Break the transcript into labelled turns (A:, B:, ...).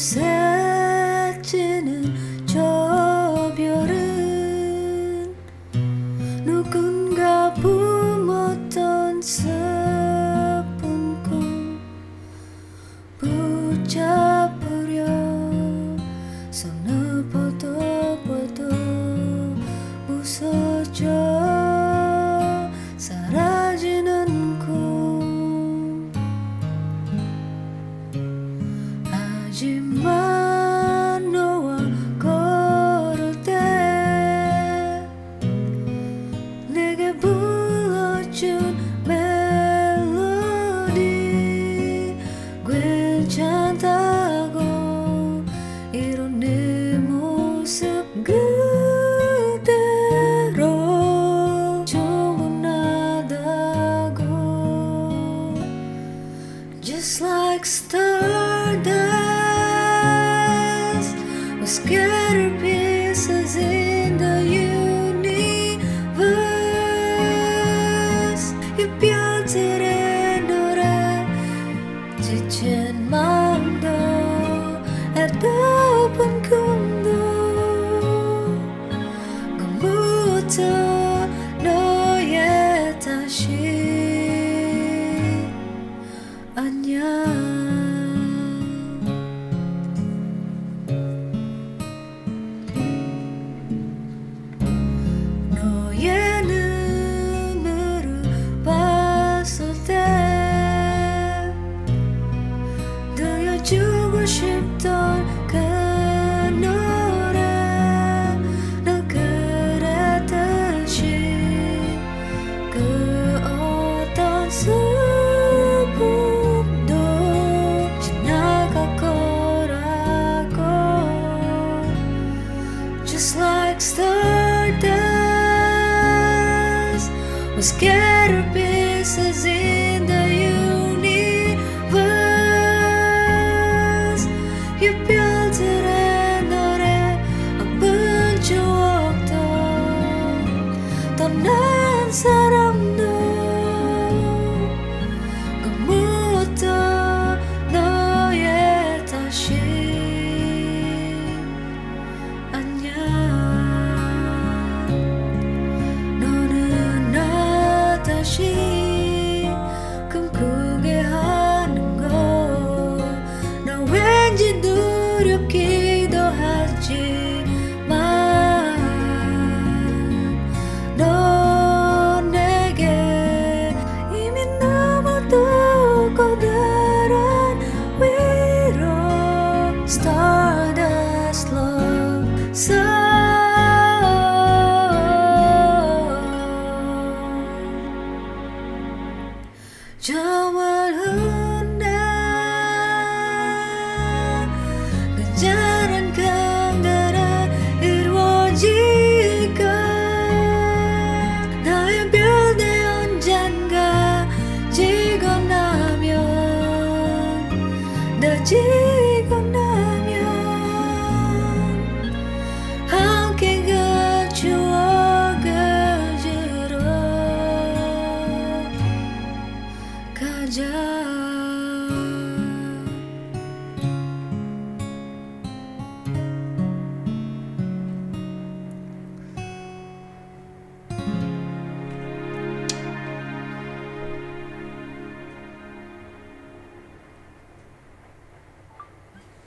A: 색지는 저 별은 누군가 품었던 새 하지만 너와 걸을 때 내게 불러준 scattered pieces in the universe. You built it. just like stardust, was scattered pieces.